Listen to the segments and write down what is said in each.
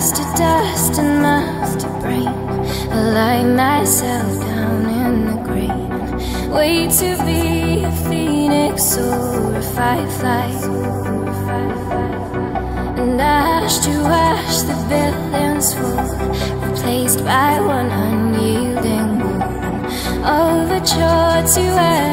Dust to dust and must to brain. I lie myself down in the grave. Wait to be a phoenix or a firefly. And ash to ash, the villains fall, replaced by one unyielding wall. Overture to everlasting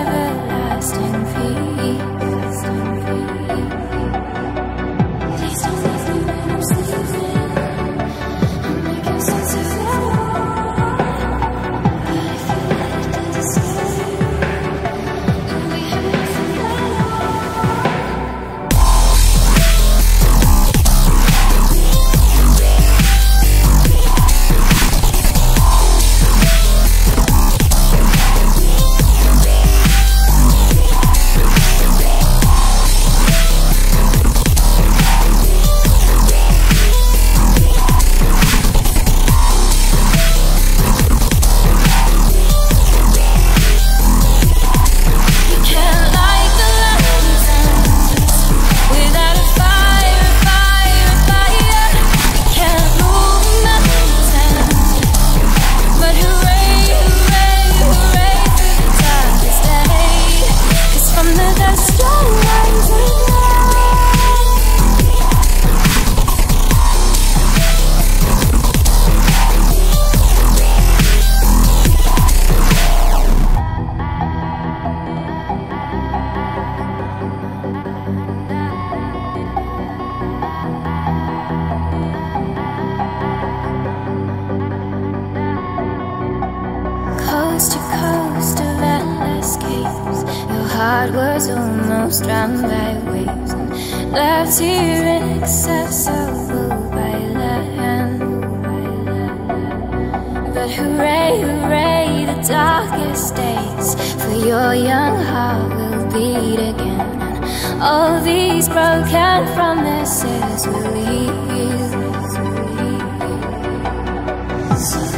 heart was almost drowned by waves And left here in of by the But hooray, hooray, the darkest days For your young heart will beat again. And all these broken promises will heal, will heal.